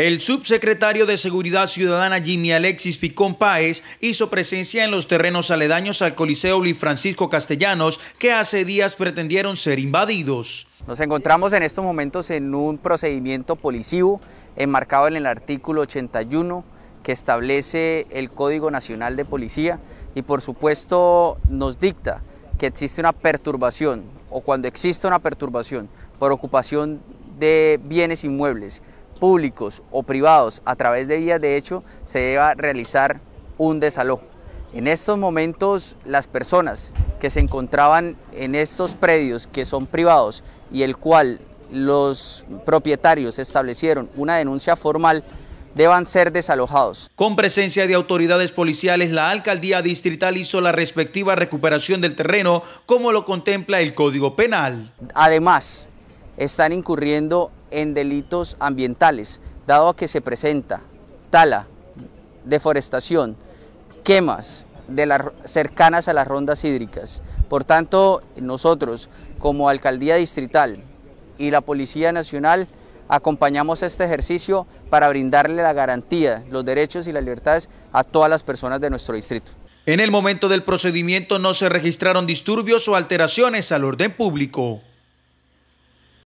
El subsecretario de Seguridad Ciudadana Jimmy Alexis Picón Páez hizo presencia en los terrenos aledaños al Coliseo Luis Francisco Castellanos que hace días pretendieron ser invadidos. Nos encontramos en estos momentos en un procedimiento policivo enmarcado en el artículo 81 que establece el Código Nacional de Policía y por supuesto nos dicta que existe una perturbación o cuando existe una perturbación por ocupación de bienes inmuebles públicos o privados a través de vías de hecho, se deba realizar un desalojo. En estos momentos las personas que se encontraban en estos predios que son privados y el cual los propietarios establecieron una denuncia formal deban ser desalojados. Con presencia de autoridades policiales, la alcaldía distrital hizo la respectiva recuperación del terreno como lo contempla el Código Penal. Además, están incurriendo en delitos ambientales, dado que se presenta tala, deforestación, quemas de las cercanas a las rondas hídricas. Por tanto, nosotros como Alcaldía Distrital y la Policía Nacional acompañamos este ejercicio para brindarle la garantía, los derechos y las libertades a todas las personas de nuestro distrito. En el momento del procedimiento no se registraron disturbios o alteraciones al orden público.